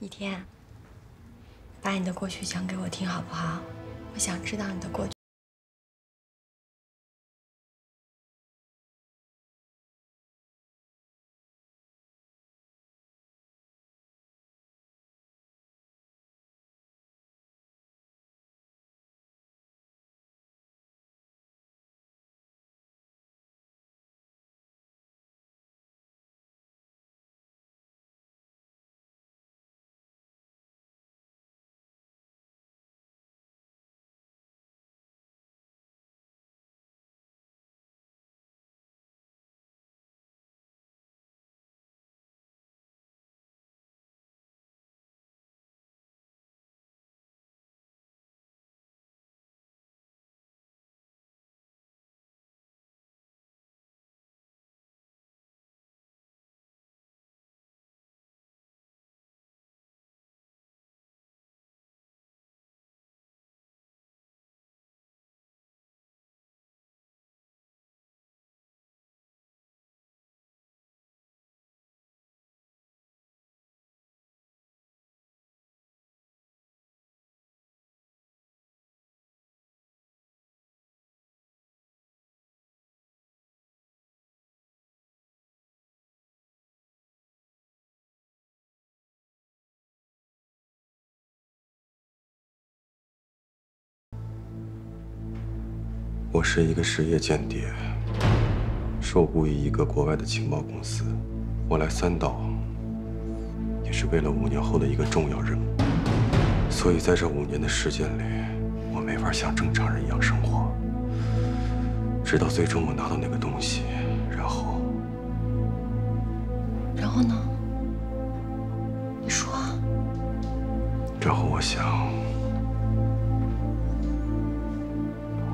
一天，把你的过去讲给我听好不好？我想知道你的过去我是一个失业间谍，受雇于一个国外的情报公司。我来三岛，也是为了五年后的一个重要任务。所以在这五年的时间里，我没法像正常人一样生活。直到最终我拿到那个东西，然后，然后呢？你说。然后我想。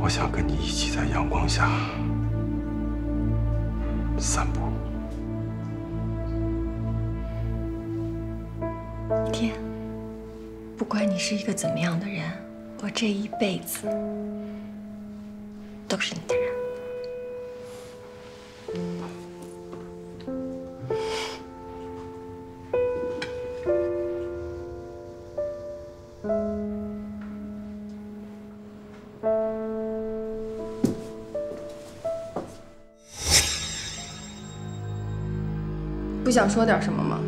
我想跟你一起在阳光下散步。天，不管你是一个怎么样的人，我这一辈子都是你的人。不想说点什么吗？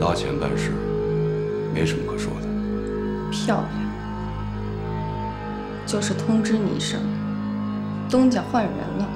拿钱办事，没什么可说的。漂亮，就是通知你一声，东家换人了。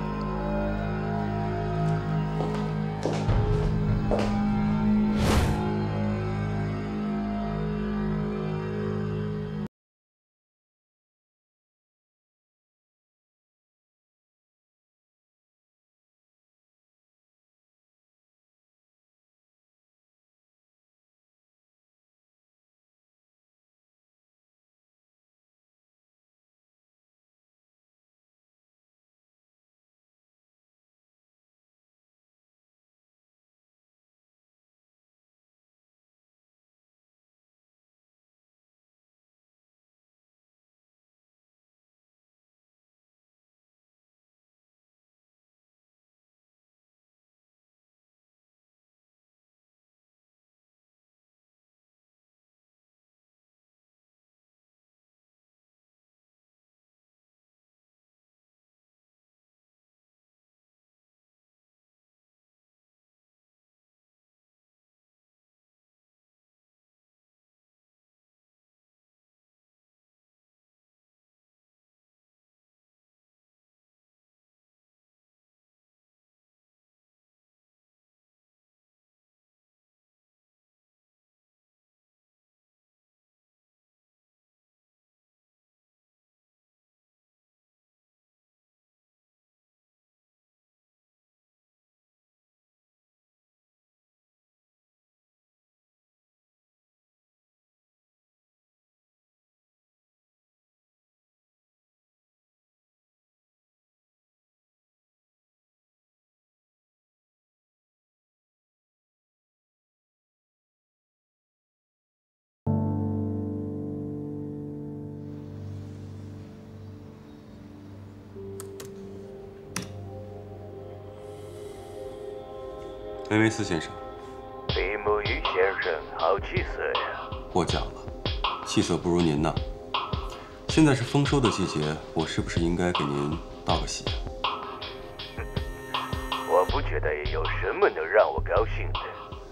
梅维斯先生，比目鱼先生好气色呀。过奖了，气色不如您呢。现在是丰收的季节，我是不是应该给您道个喜？我不觉得有什么能让我高兴的。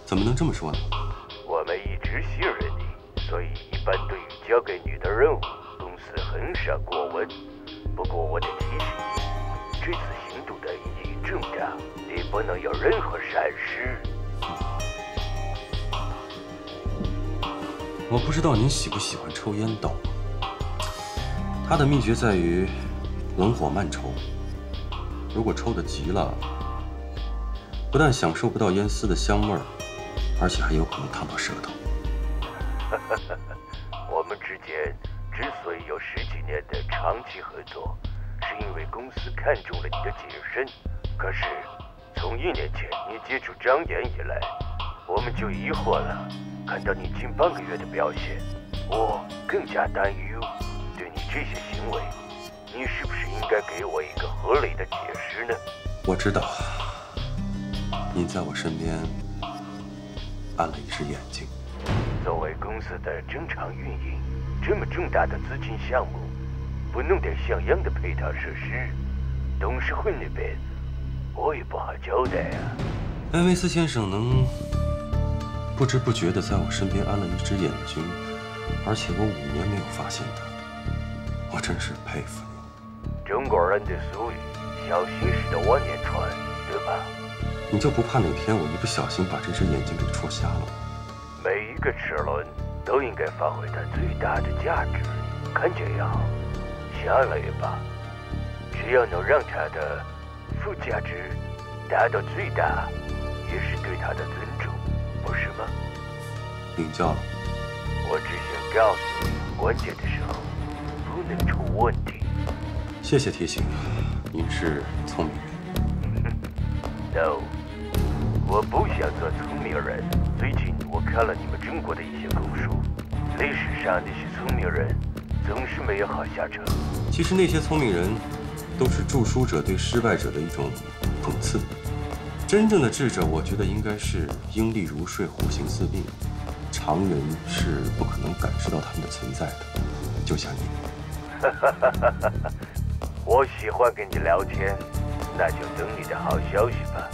怎么能这么说呢？我们一直信任你，所以一般对于交给你的任务，公司很少过问。不过我得提醒你，这次行你不能有任何闪失。我不知道您喜不喜欢抽烟斗，它的秘诀在于冷火慢抽。如果抽的急了，不但享受不到烟丝的香味儿，而且还有可能烫到舌头。我们之间之所以有十几年的长期合作，是因为公司看中了你的谨慎。可是，从一年前你接触张岩以来，我们就疑惑了。看到你近半个月的表现，我更加担忧。对你这些行为，你是不是应该给我一个合理的解释呢？我知道，你在我身边安了一只眼睛。作为公司的正常运营，这么重大的资金项目，不弄点像样的配套设施，董事会那边我也不好交代呀。恩维斯先生能不知不觉地在我身边安了一只眼睛，而且我五年没有发现他，我真是佩服你。中国人的俗语“小心驶得万年船”，对吧？你就不怕哪天我一不小心把这只眼睛给戳瞎了吗？每一个齿轮都应该发挥它最大的价值，看见也好，瞎了也罢，只要能让它的附加值达到最大，也是对他的尊重，不是吗？领教了。我只想告诉你，关键的时候不能出问题。谢谢提醒，您是聪明人。No，我不想做聪明人。最近我看了你们中国的一些古书，历史上那些聪明人总是没有好下场。其实那些聪明人，都是著书者对失败者的一种讽刺。真正的智者，我觉得应该是鹰立如睡，虎行似病，常人是不可能感知到他们的存在的，就像你。哈哈哈哈哈哈我喜欢跟你聊天，那就等你的好消息吧。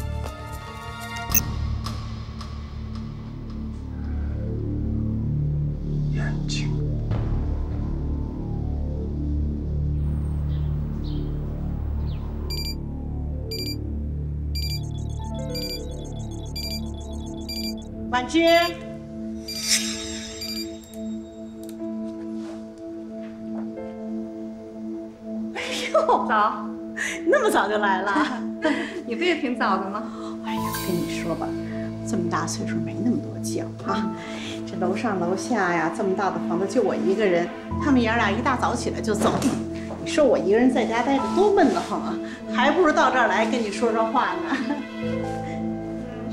婉君，哎呦，早，那么早就来了？你不也挺早的吗？哎呀，跟你说吧，这么大岁数没那么多觉啊。这楼上楼下呀，这么大的房子就我一个人，他们爷俩一大早起来就走。你说我一个人在家待着多闷得慌啊，还不如到这儿来跟你说说话呢。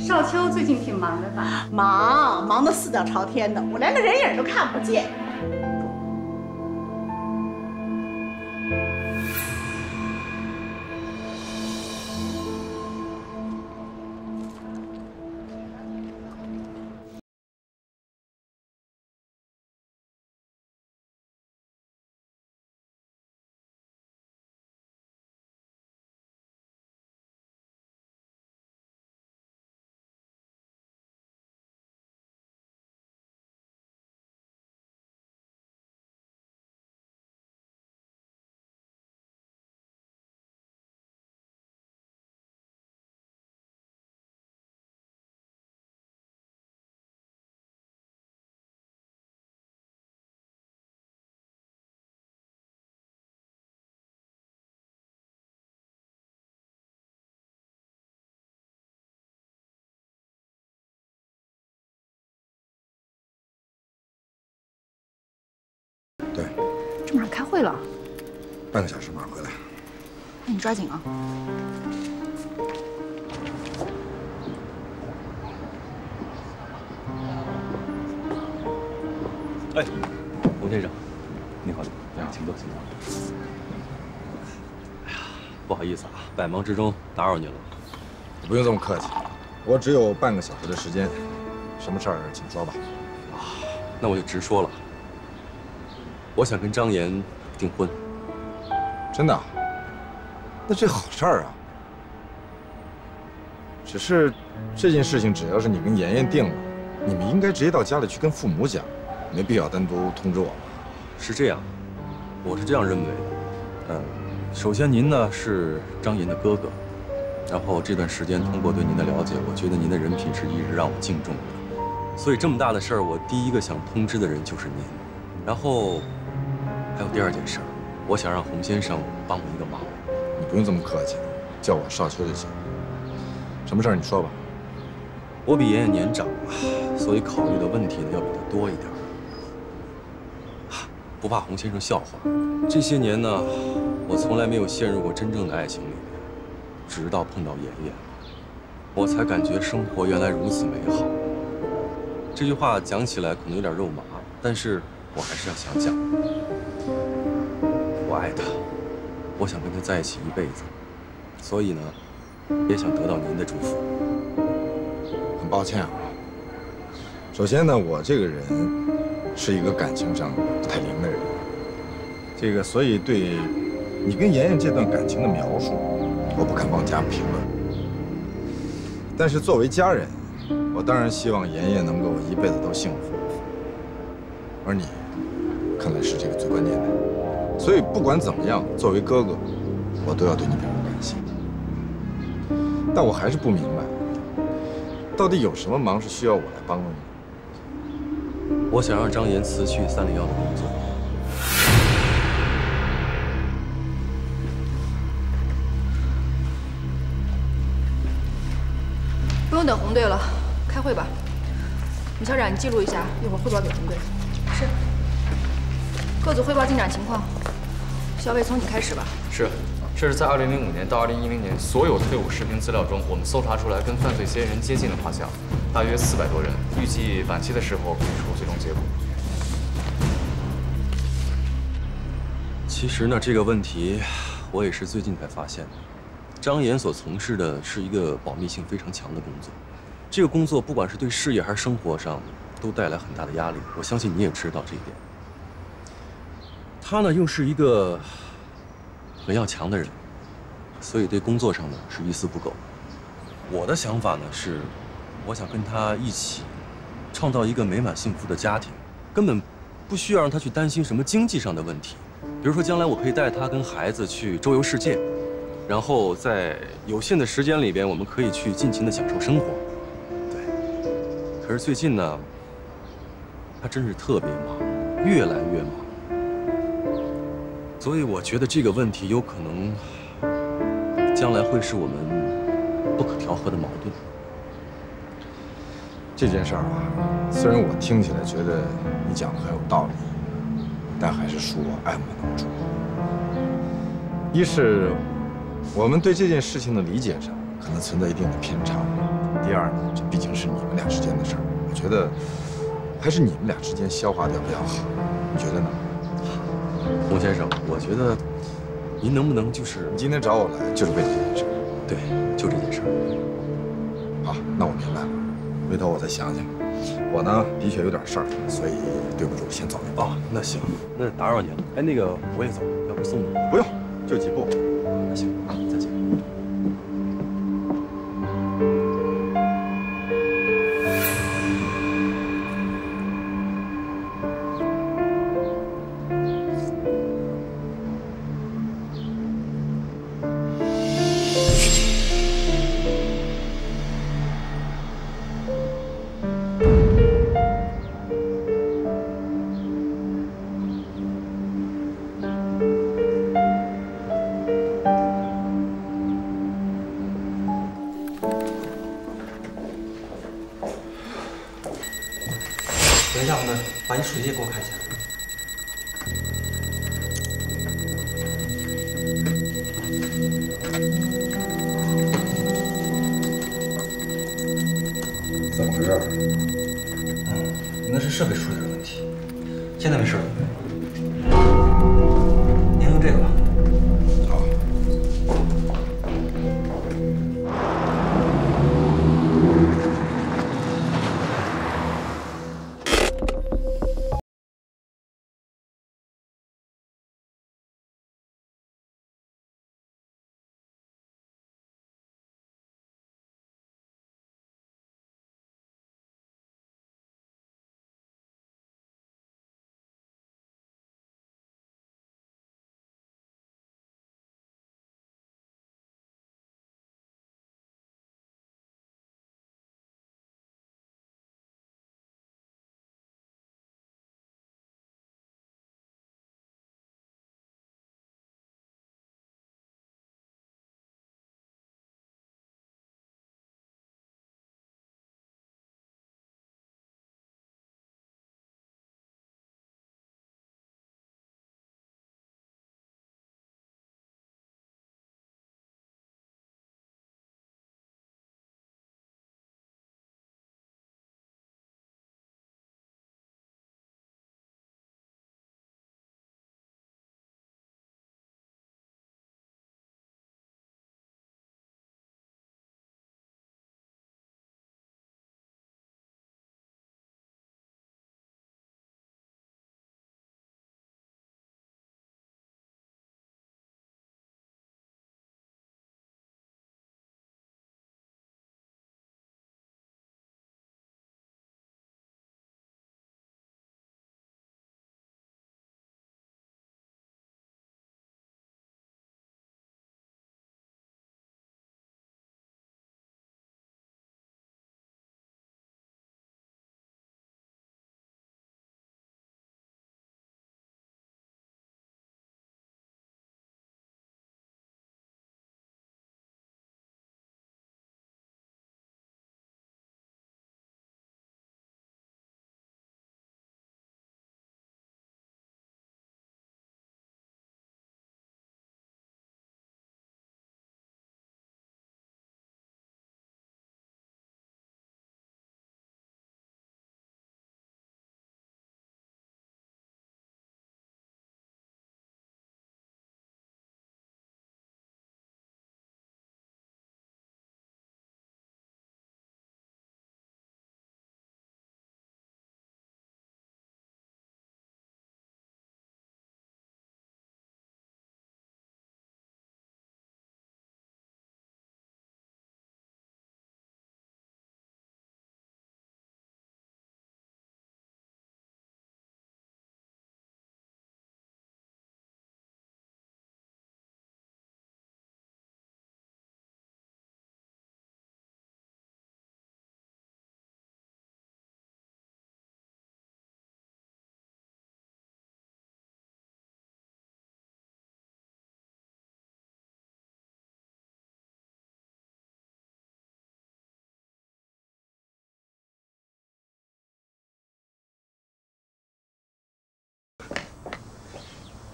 少秋最近挺忙的吧？忙，忙得四脚朝天的，我连个人影都看不见。会了，半个小时马上回来。那你抓紧啊！哎，吴先生，你好，你好，请坐，请坐。哎呀，不好意思啊，百忙之中打扰您了。不用这么客气，我只有半个小时的时间，什么事儿，请说吧。啊那我就直说了，我想跟张岩订婚。真的啊？那这好事儿啊。只是这件事情，只要是你跟妍妍定了，你们应该直接到家里去跟父母讲，没必要单独通知我吧？是这样，我是这样认为的。嗯，首先您呢是张岩的哥哥，然后这段时间通过对您的了解，我觉得您的人品是一直让我敬重的。所以这么大的事儿，我第一个想通知的人就是您。然后还有第二件事，我想让洪先生帮我一个忙。你不用这么客气，叫我少秋就行。什么事儿？你说吧。我比妍妍年长啊，所以考虑的问题呢要比她多一点。不怕洪先生笑话，这些年呢，我从来没有陷入过真正的爱情里面，直到碰到妍妍，我才感觉生活原来如此美好。这句话讲起来可能有点肉麻，但是我还是要想想。我爱她，我想跟她在一起一辈子，所以呢，也想得到您的祝福。很抱歉啊。首先呢，我这个人是一个感情上不太灵的人，这个所以对你跟妍妍这段感情的描述，我不敢妄加评论。但是作为家人，我当然希望妍妍能够一辈子都幸福。而你，看来是这个最关键的。所以不管怎么样，作为哥哥，我都要对你表示感谢。但我还是不明白，到底有什么忙是需要我来帮的呢？我想让张岩辞去三零幺的工作。不用等红队了，开会吧。李校长，你记录一下，一会儿汇报给红队。是。各组汇报进展情况。小伟，从你开始吧。是，这是在2005年到2010年所有退伍士兵资料中，我们搜查出来跟犯罪嫌疑人接近的画像，大约四百多人。预计晚期的时候给出最终结果。其实呢，这个问题我也是最近才发现的。张岩所从事的是一个保密性非常强的工作，这个工作不管是对事业还是生活上，都带来很大的压力。我相信你也知道这一点。他呢，又是一个很要强的人，所以对工作上呢是一丝不苟。我的想法呢是，我想跟他一起创造一个美满幸福的家庭，根本不需要让他去担心什么经济上的问题。比如说，将来我可以带他跟孩子去周游世界，然后在有限的时间里边，我们可以去尽情的享受生活。对。可是最近呢，他真是特别忙，越来越忙。所以我觉得这个问题有可能将来会是我们不可调和的矛盾。这件事儿啊，虽然我听起来觉得你讲的很有道理，但还是恕我爱莫能助。一是我们对这件事情的理解上可能存在一定的偏差；第二呢，这毕竟是你们俩之间的事儿，我觉得还是你们俩之间消化掉比较好。你觉得呢？洪先生，我觉得您能不能就是你今天找我来就是为了这件事？对，就这件事。好，那我明白了，回头我再想想。我呢，的确有点事儿，所以对不住，先走了。哦，那行，那打扰您了。哎，那个我也走，要不送你？不用，就几步。那行，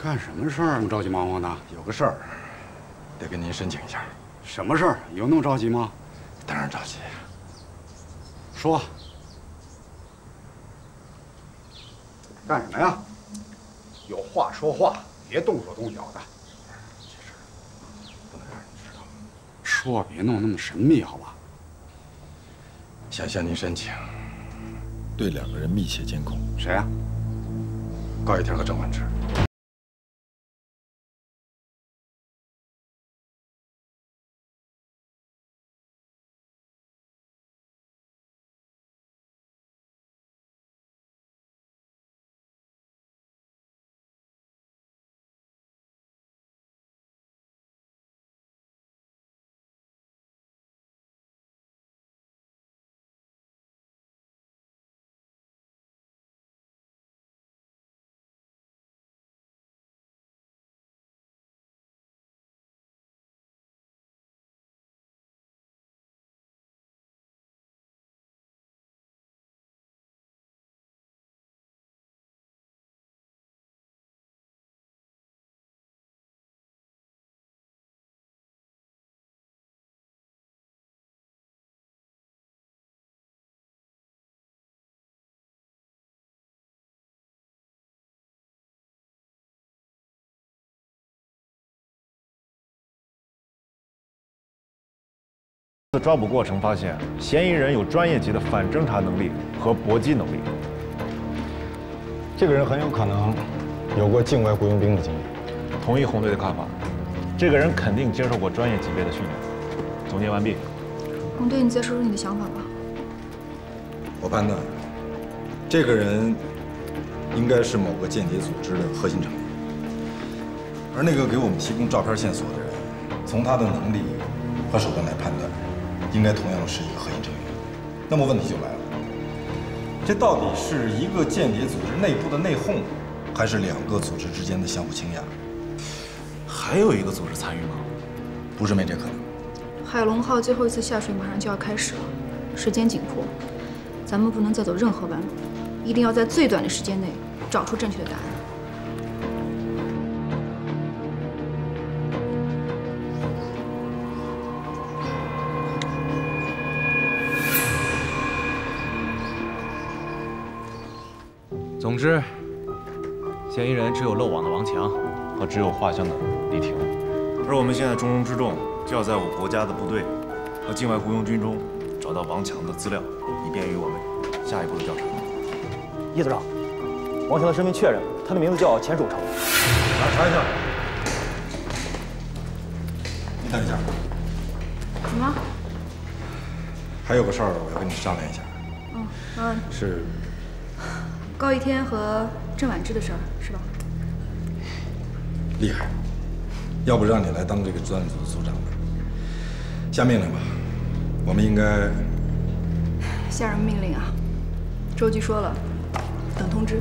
干什么事儿？那么着急忙慌的？有个事儿，得跟您申请一下。什么事儿？有那么着急吗？当然着急。说。干什么呀？有话说话，别动手动脚的。这事儿不能让人知道。说别弄那么神秘，好吧？想向您申请，对两个人密切监控。谁呀？高一天和郑万之。抓捕过程发现，嫌疑人有专业级的反侦查能力和搏击能力。这个人很有可能有过境外雇佣兵的经历。同意红队的看法，这个人肯定接受过专业级别的训练。总结完毕。红队，你再说说你的想法吧。我判断，这个人应该是某个间谍组织的核心成员，而那个给我们提供照片线索的人，从他的能力和手段来判断。应该同样是一个核心成员，那么问题就来了，这到底是一个间谍组织内部的内讧，还是两个组织之间的相互倾轧？还有一个组织参与吗？不是没这可能。海龙号最后一次下水马上就要开始了，时间紧迫，咱们不能再走任何弯路，一定要在最短的时间内找出正确的答案。总之，嫌疑人只有漏网的王强和只有画像的李婷，而我们现在重中之重就要在我国家的部队和境外雇佣军中找到王强的资料，以便于我们下一步的调查。叶组长，王强的身份确认了，他的名字叫钱守成。来查一下。你等一下。怎么？还有个事儿，我要跟你商量一下。嗯嗯。是。高一天和郑婉之的事儿是吧？厉害，要不让你来当这个专案组的组长呢？下命令吧，我们应该下什么命令啊？周局说了，等通知。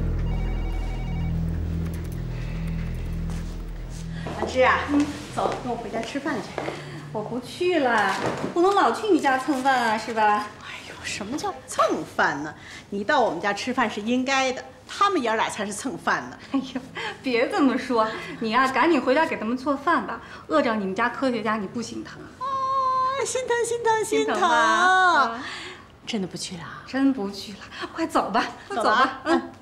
婉之啊，嗯，走，跟我回家吃饭去。我不去了，不能老去你家蹭饭啊，是吧？什么叫蹭饭呢？你到我们家吃饭是应该的，他们爷俩才是蹭饭呢。哎呦，别这么说，你呀，赶紧回家给他们做饭吧，饿着你们家科学家你不心疼啊？心疼心疼心疼！真的不去了？真不去了，快走吧，走吧。嗯。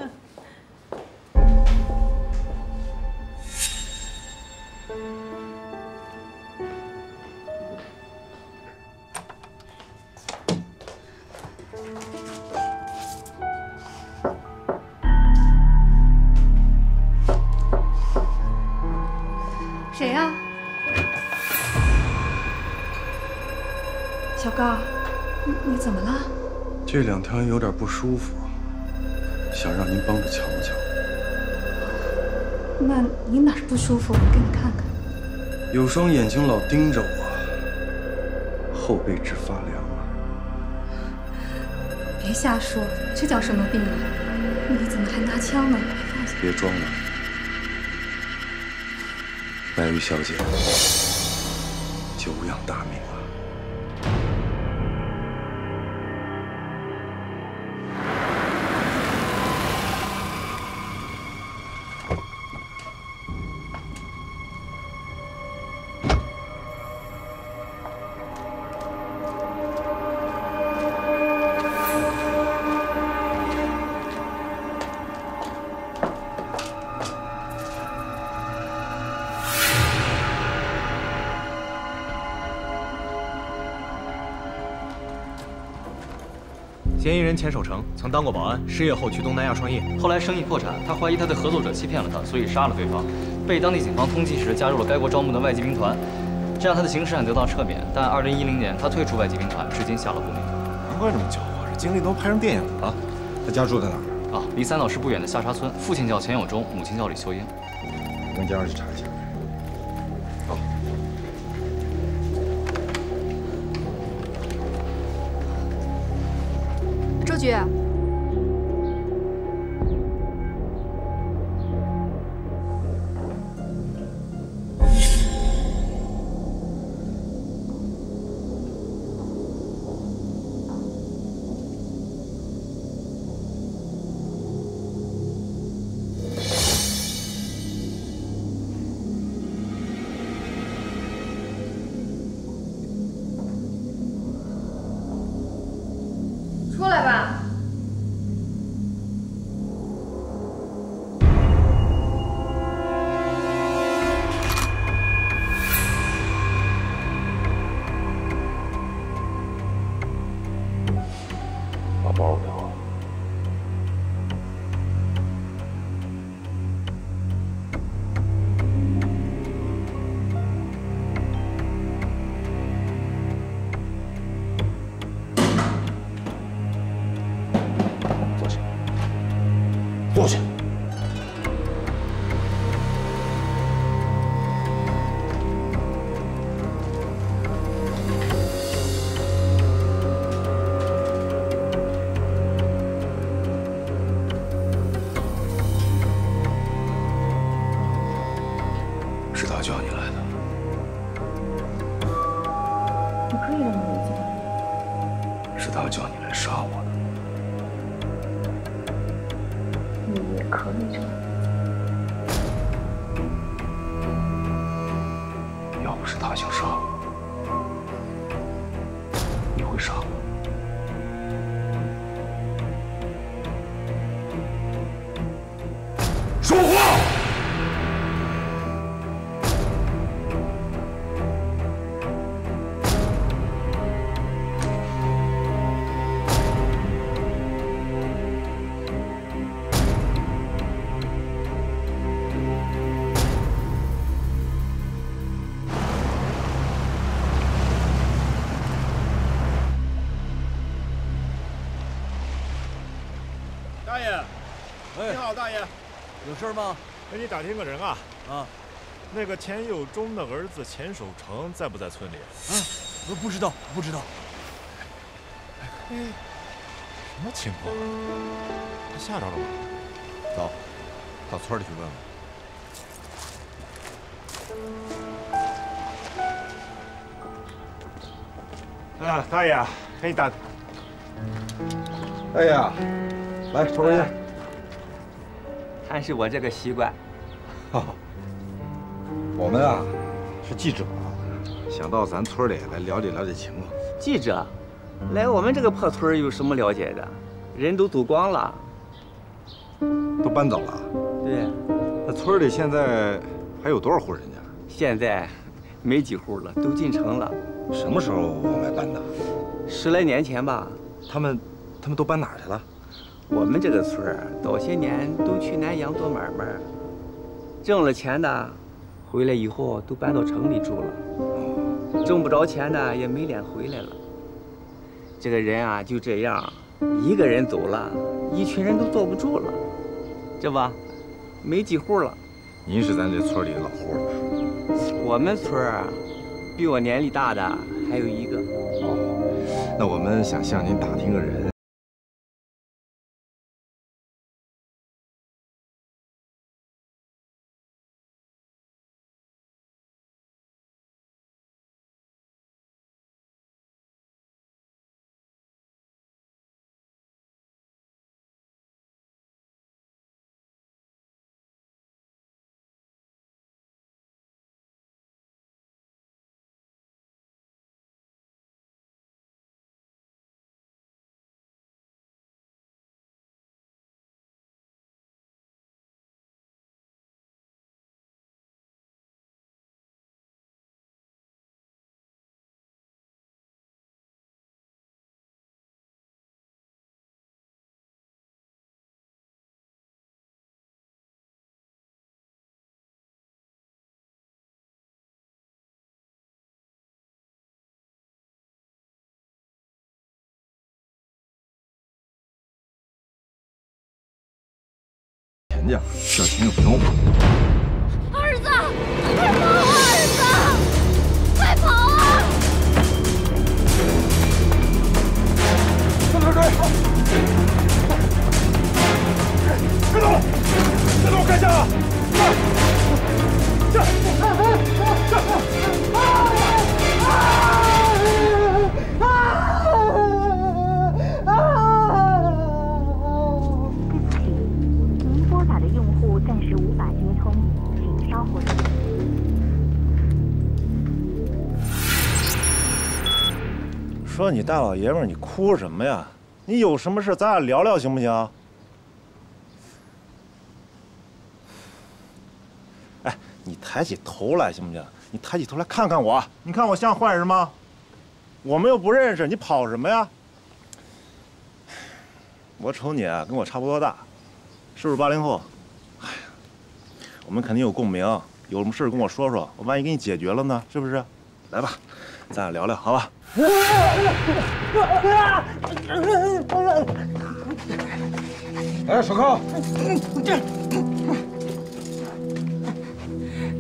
天有点不舒服，想让您帮着瞧瞧。那你哪儿不舒服？我给你看看。有双眼睛老盯着我，后背直发凉啊！别瞎说，这叫什么病啊？你怎么还拿枪呢？快放下！别装了。白玉小姐，嫌疑人钱守成曾当过保安，失业后去东南亚创业，后来生意破产，他怀疑他的合作者欺骗了他，所以杀了对方。被当地警方通缉时，加入了该国招募的外籍兵团，这让他的刑事案得到撤免。但二零一零年，他退出外籍兵团，至今下落不明。难怪这么狡猾，这经历都拍成电影了。他家住在哪儿？啊，离三岛市不远的下沙村，父亲叫钱有忠，母亲叫李秀英。跟家人去查一下。月把你好，大爷，有事吗？给你打听个人啊啊，那个钱有忠的儿子钱守成在不在村里？啊，我不知道，不知道。哎，什么情况？他吓着了吗？走，到村里去问问。啊，大爷，给你打。哎呀，来抽根烟。还是我这个习惯。我们啊是记者，想到咱村里来了解了解情况。记者，来我们这个破村有什么了解的？人都走光了。都搬走了。对。那村里现在还有多少户人家？现在没几户了，都进城了。什么时候往外搬的？十来年前吧。他们，他们都搬哪儿去了？我们这个村儿早些年都去南阳做买卖，挣了钱的，回来以后都搬到城里住了。挣不着钱的也没脸回来了。这个人啊就这样，一个人走了，一群人都坐不住了，这不，没几户了。您是咱这村里的老户了。我们村儿比我年龄大的还有一个。哦，那我们想向您打听个人。家，要钱又不你大老爷们儿，你哭什么呀？你有什么事咱俩聊聊行不行？哎，你抬起头来行不行？你抬起头来看看我，你看我像坏人吗？我们又不认识，你跑什么呀？我瞅你啊，跟我差不多大，是不是八零后？哎呀，我们肯定有共鸣，有什么事跟我说说，我万一给你解决了呢？是不是？来吧，咱俩聊聊，好吧？哎，手铐！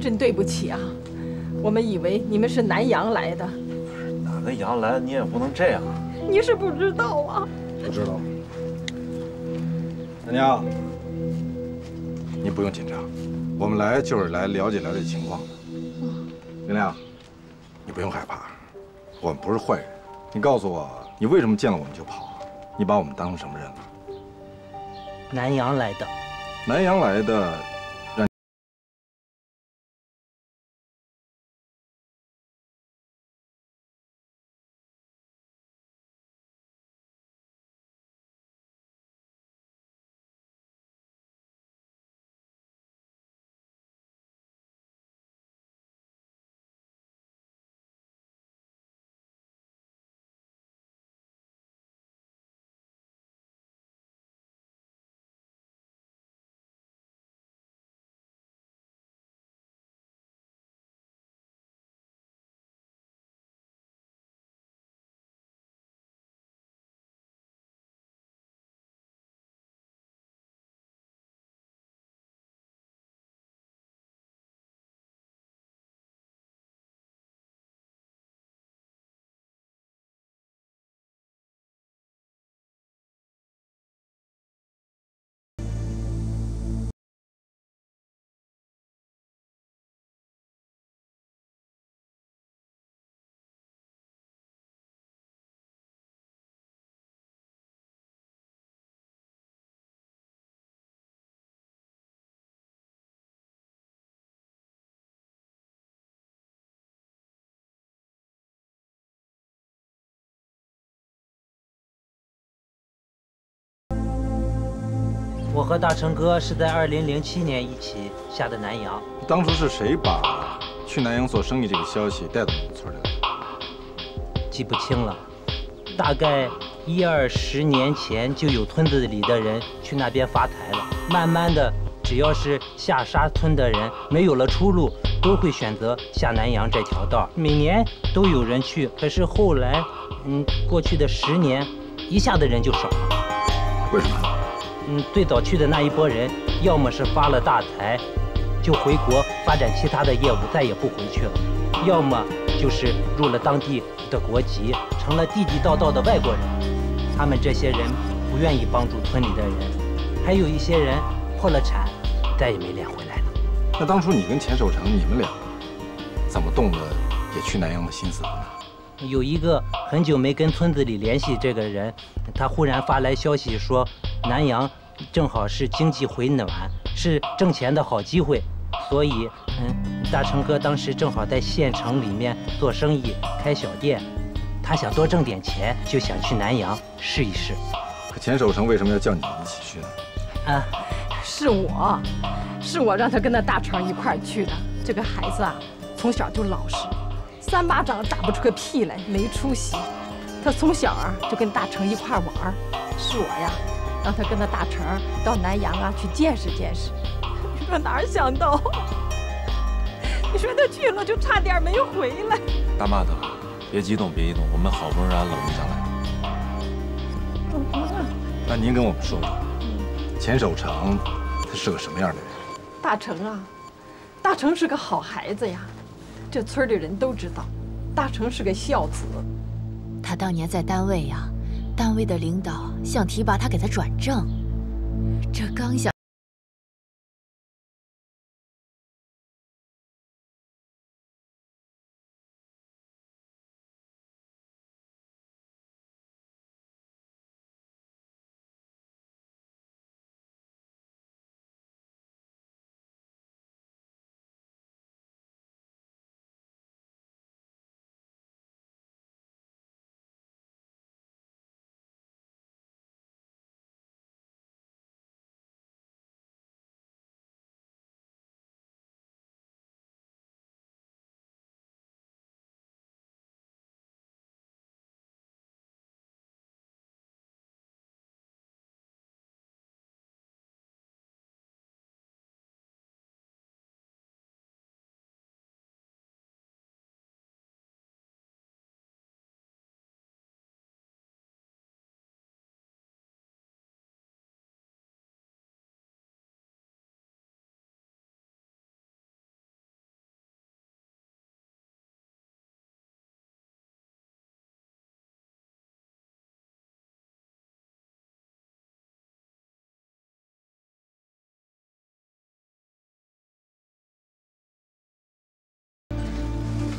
真对不起啊，我们以为你们是南阳来的，不是哪个阳来，你也不能这样。你是不知道啊。不知道。大娘，你不用紧张，我们来就是来了解了解情况的。明亮，你不用害怕，我们不是坏人。你告诉我，你为什么见了我们就跑？你把我们当成什么人了？南阳来的。南阳来的，我和大成哥是在2007年一起下的南洋。当初是谁把去南洋做生意这个消息带到你们村里的？记不清了，大概一二十年前就有村子里的人去那边发财了。慢慢的，只要是下沙村的人没有了出路，都会选择下南洋这条道。每年都有人去，可是后来，嗯，过去的十年，一下子人就少了。为什么？嗯，最早去的那一波人，要么是发了大财，就回国发展其他的业务，再也不回去了；要么就是入了当地的国籍，成了地地道道的外国人。他们这些人不愿意帮助村里的人，还有一些人破了产，再也没脸回来了。那当初你跟钱守成，你们俩怎么动了也去南阳的心思了呢？有一个很久没跟村子里联系这个人，他忽然发来消息说，南阳正好是经济回暖，是挣钱的好机会，所以，嗯，大成哥当时正好在县城里面做生意，开小店，他想多挣点钱，就想去南阳试一试。可钱守成为什么要叫你们一起去呢？啊，是我，是我让他跟那大成一块儿去的。这个孩子啊，从小就老实，三巴掌打不出个屁来，没出息。他从小啊就跟大成一块玩儿，是我呀，让他跟着大成到南阳啊去见识见识。你说哪儿想到？你说他去了就差点没回来。大妈的，别激动，别激动，我们好不容易让他冷静下来。那您跟我们说说，钱守成他是个什么样的人？大成啊，大成是个好孩子呀，这村里人都知道，大成是个孝子。他当年在单位呀，单位的领导想提拔他给他转正，这刚想。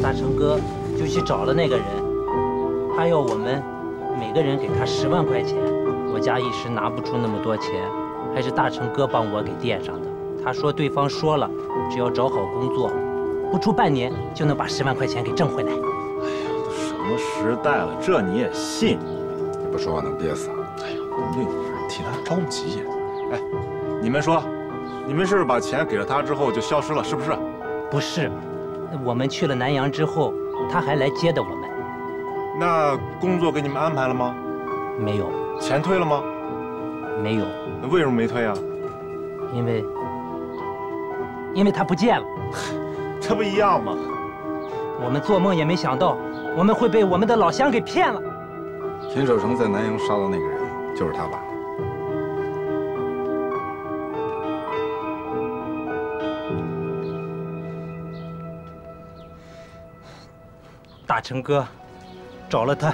大成哥就去找了那个人，他要我们每个人给他十万块钱。我家一时拿不出那么多钱，还是大成哥帮我给垫上的。他说对方说了，只要找好工作，不出半年就能把十万块钱给挣回来。哎呀，都什么时代了，这你也信？你不说话能憋死啊！哎呀，我们替他着急。哎，你们说，你们是不是把钱给了他之后就消失了，是不是？不是。我们去了南阳之后，他还来接的我们。那工作给你们安排了吗？没有。钱退了吗？没有。那为什么没退啊？因为，因为他不见了。这不一样吗？我们做梦也没想到，我们会被我们的老乡给骗了。秦守成在南阳杀的那个人，就是他吧？大成哥找了他。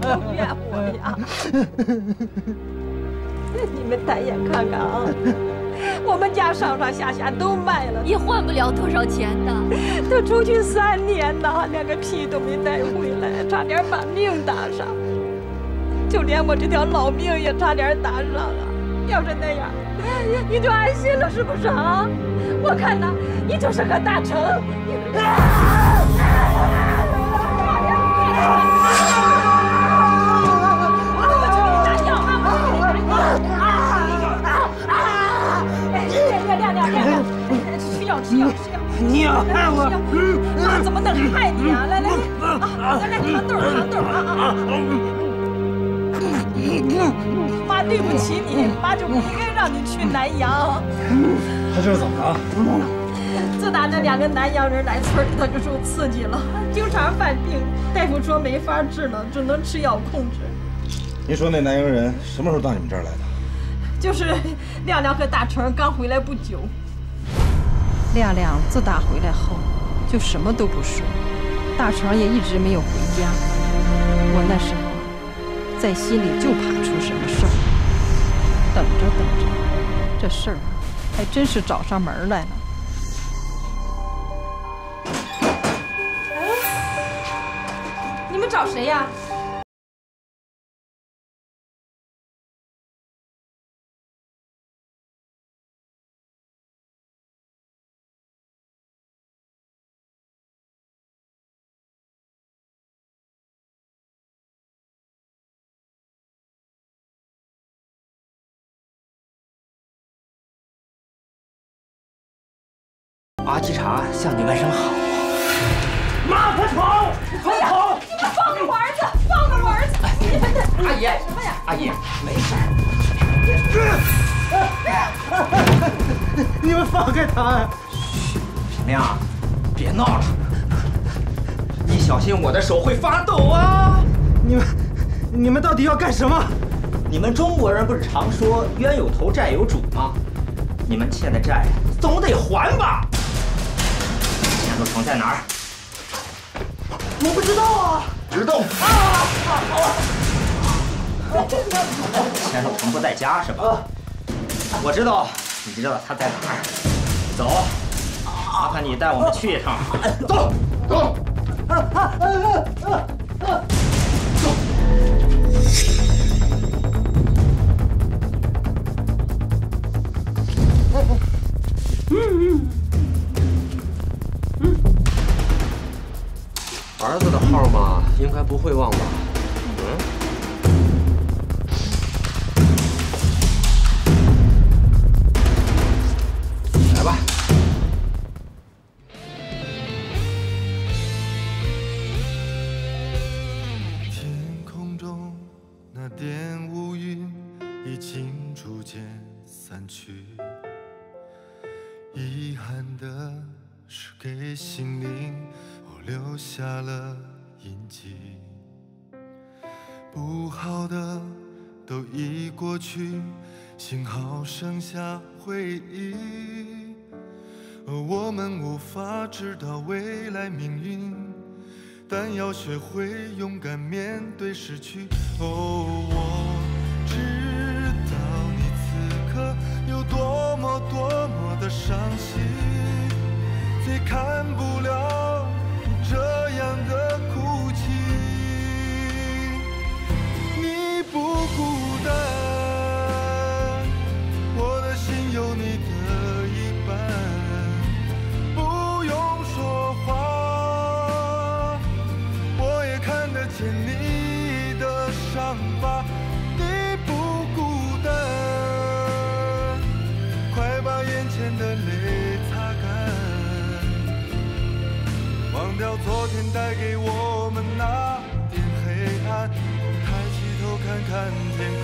都怨我呀！你们抬眼看看啊，我们家上上下下都卖了，也换不了多少钱的。都出去三年呐，连个屁都没带回来，差点把命搭上。就连我这条老命也差点搭上啊！要是那样，你就安心了是不是啊？我看呐，你就是个大成。亮亮亮妈怎么能害你啊？来来来，啊，来来糖豆糖豆啊啊啊！妈对不起你，妈就不应该让你去南阳。他这是怎么了？自打那两个南洋人来村里，他就受刺激了，经常犯病。大夫说没法治了，只能吃药控制。您说那南洋人什么时候到你们这儿来的？就是亮亮和大成刚回来不久。亮亮自打回来后，就什么都不说，大成也一直没有回家。我那时候在心里就怕出什么事儿，等着等着，这事儿，还真是找上门来了。你们找谁呀？阿基茶向你问声好。妈，快跑！快跑！你们放开我儿子！放开我儿子！你们这阿姨，什么呀？阿姨，没事 你们放开他！沈亮，别闹了，你小心我的手会发抖啊！你们，你们到底要干什么？你们中国人不是常说冤有头债有主吗？你们欠的债总得还吧？钱都藏在哪儿？我不知道啊。知道。钱都藏不在家是吧？我知道，你知道他在哪儿。走，麻烦你带我们去一趟。走，走。儿子的号码应该不会忘吧？嗯。来吧。天空中那点乌云已经逐渐散去，遗憾的是给心灵留下了印记，不好的都已过去，幸好剩下回忆。我们无法知道未来命运，但要学会勇敢面对失去。哦，我知道你此刻有多么多么的伤心，最看不了带给我们那点黑暗，抬起头看看天。